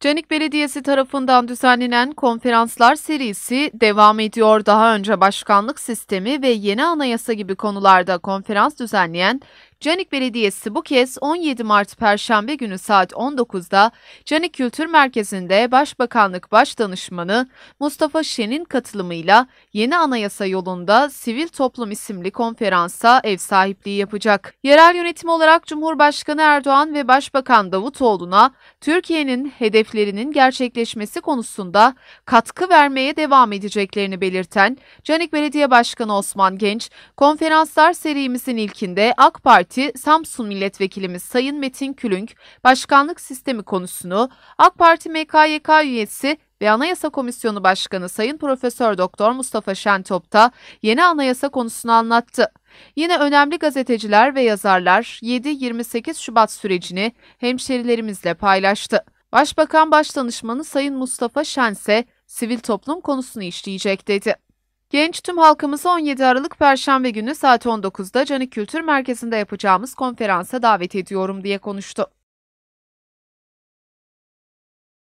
Canik Belediyesi tarafından düzenlenen konferanslar serisi devam ediyor. Daha önce başkanlık sistemi ve yeni anayasa gibi konularda konferans düzenleyen Canik Belediyesi bu kez 17 Mart Perşembe günü saat 19'da Canik Kültür Merkezi'nde Başbakanlık Başdanışmanı Mustafa Şen'in katılımıyla yeni anayasa yolunda Sivil Toplum isimli konferansa ev sahipliği yapacak. Yerel yönetim olarak Cumhurbaşkanı Erdoğan ve Başbakan Davutoğlu'na Türkiye'nin hedeflerinin gerçekleşmesi konusunda katkı vermeye devam edeceklerini belirten Canik Belediye Başkanı Osman Genç, konferanslar serimizin ilkinde AK Parti Samsun Milletvekilimiz Sayın Metin Külünk, başkanlık sistemi konusunu AK Parti MKYK üyesi ve Anayasa Komisyonu Başkanı Sayın Profesör Doktor Mustafa Şentop da yeni anayasa konusunu anlattı. Yine önemli gazeteciler ve yazarlar 7-28 Şubat sürecini hemşerilerimizle paylaştı. Başbakan Başdanışmanı Sayın Mustafa Şense sivil toplum konusunu işleyecek dedi. Genç tüm halkımızı 17 Aralık Perşembe günü saat 19'da Canik Kültür Merkezi'nde yapacağımız konferansa davet ediyorum diye konuştu.